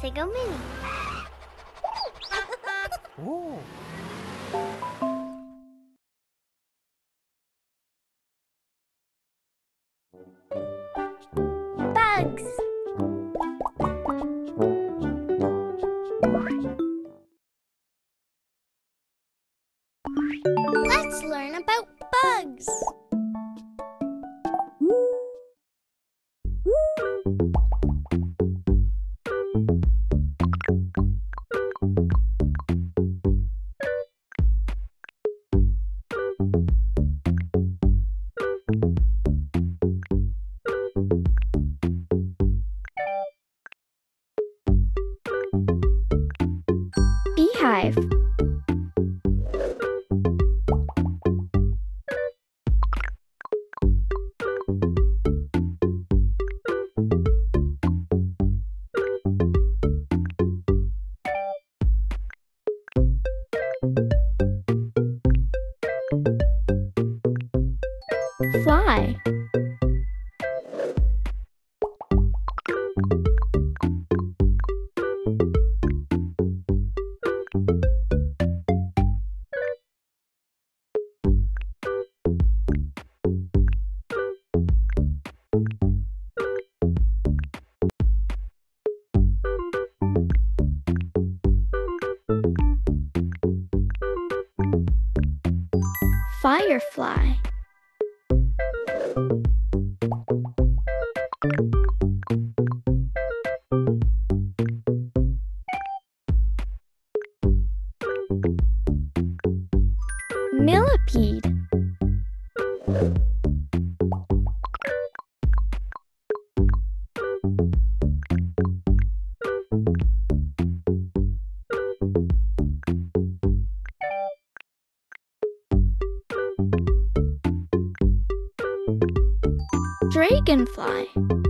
Sago Mini. Ooh. Bugs. Let's learn about bugs. Firefly. Millipede. Dragonfly.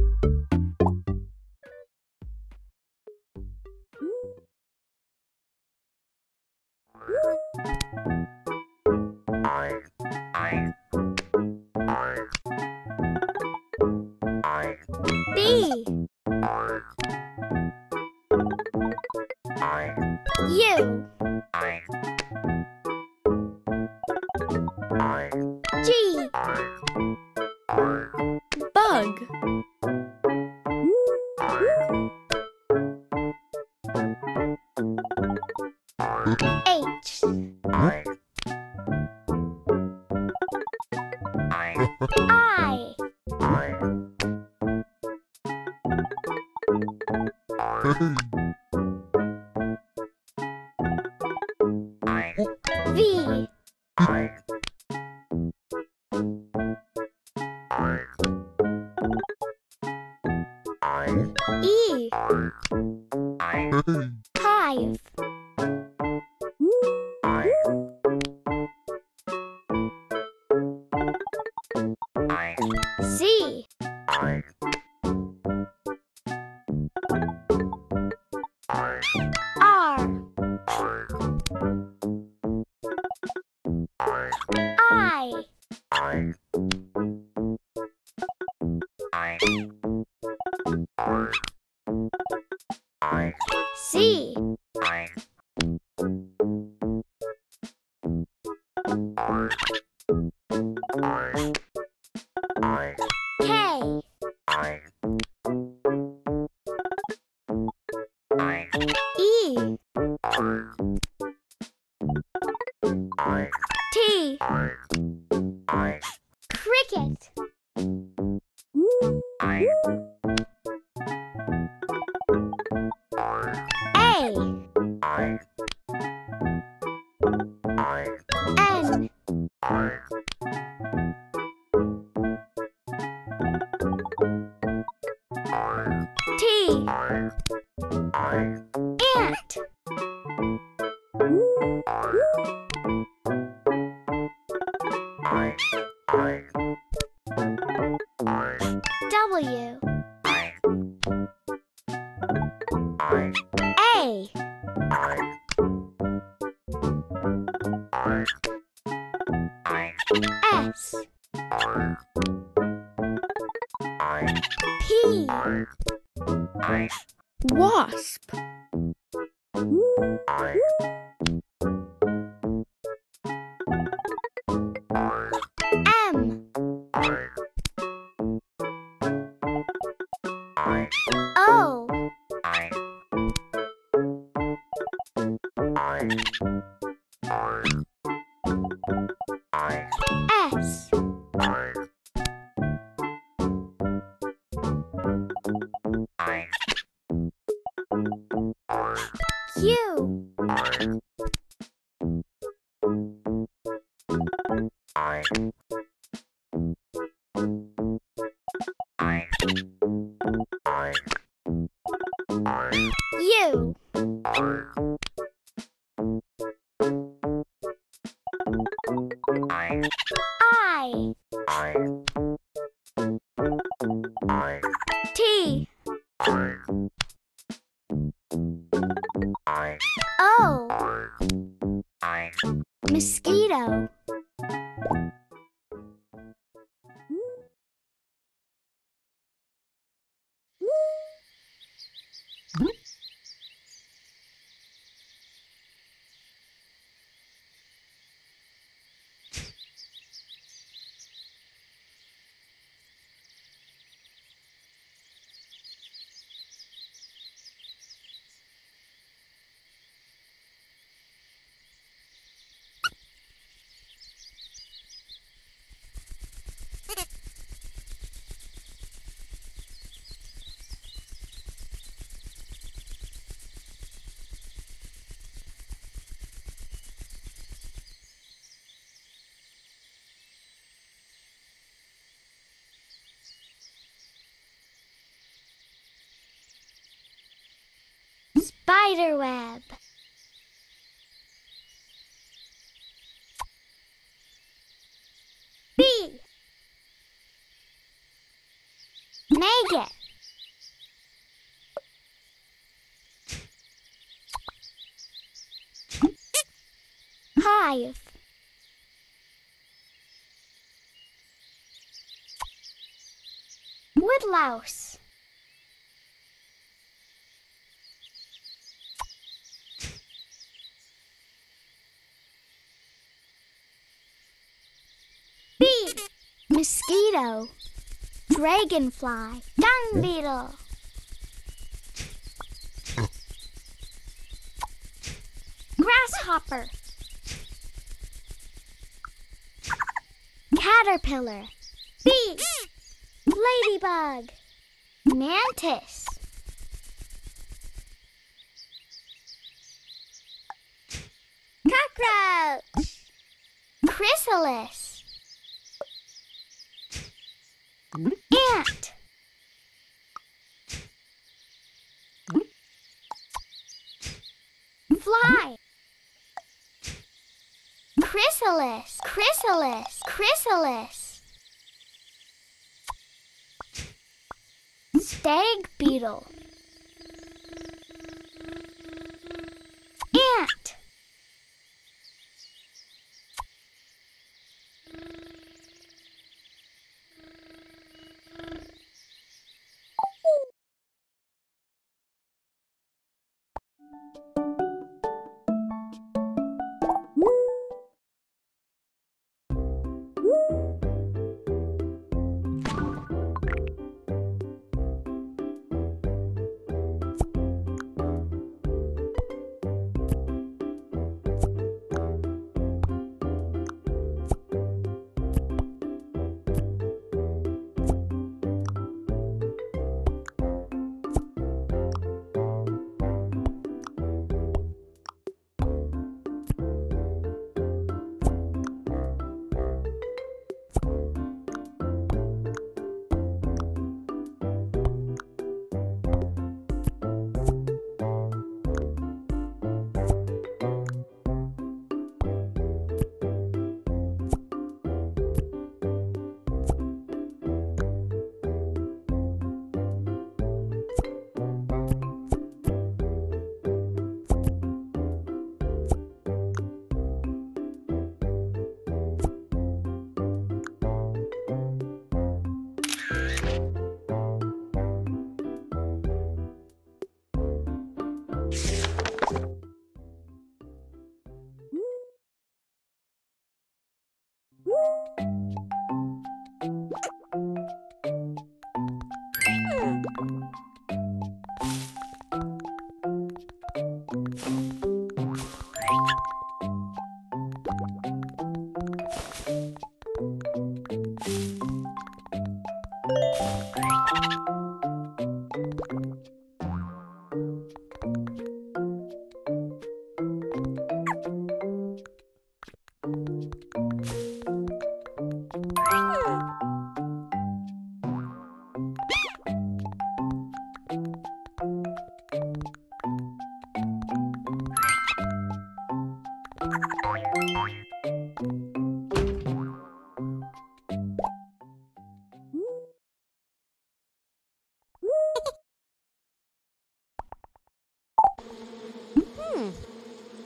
R. T. Oh. O show. Mosquito Spiderweb. B. Maggot Hive. Woodlouse Bee Mosquito Dragonfly Dung beetle. Grasshopper. Caterpillar. Bee Ladybug. Mantis. Cockroach. Chrysalis Fly. Chrysalis Chrysalis Chrysalis. Stag beetle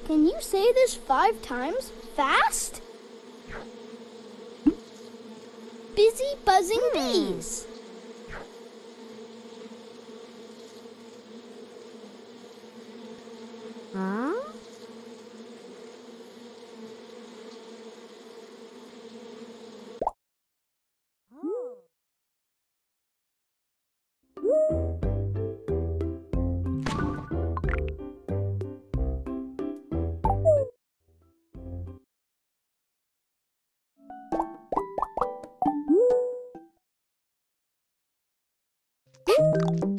Can you say this five times fast? Busy buzzing hmm. bees. Thank